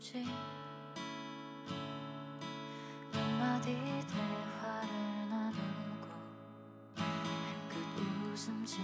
없지. 한마디 대화를 나누고 힐끗 그 웃음 짓